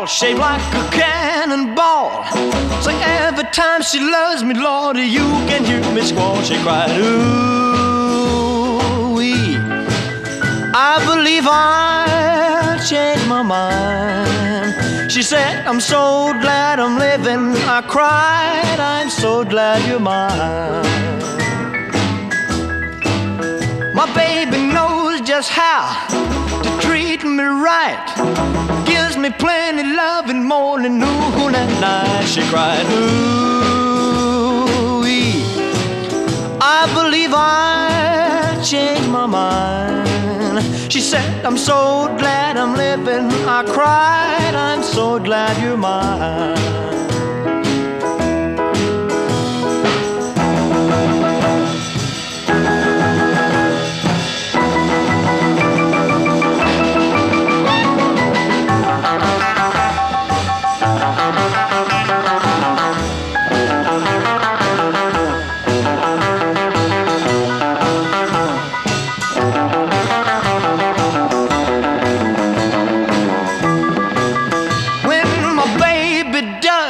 doll shaped like a cannonball. So every time she loves me, Lord, you can hear me squall. She cried, ooh, wee. I believe I changed my mind. She said, I'm so glad I'm living. I cried, I'm so glad you're mine. My baby knows just how to treat me right. Gives me plenty love in morning, noon, and night. She cried, ooh, I believe I changed my mind. She said, I'm so glad I'm living. I cried, I'm so glad you're mine.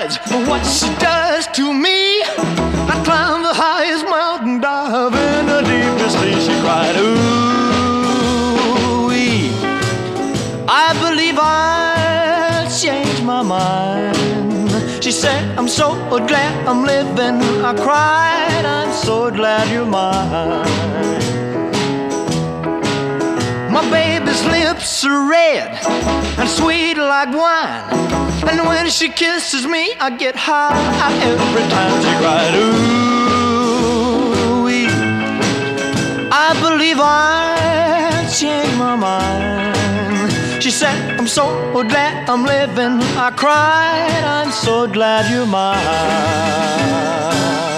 Baby what she does to me. I climb the highest mountain, dive in the deepest sea. She cried, ooh, I believe I'll change my mind. She said, I'm so glad I'm living. I cried, I'm so glad you're mine. Lips are red and sweet like wine. And when she kisses me, I get high every time she cries. Ooh, I believe I changed my mind. She said, I'm so glad I'm living. I cried, I'm so glad you're mine.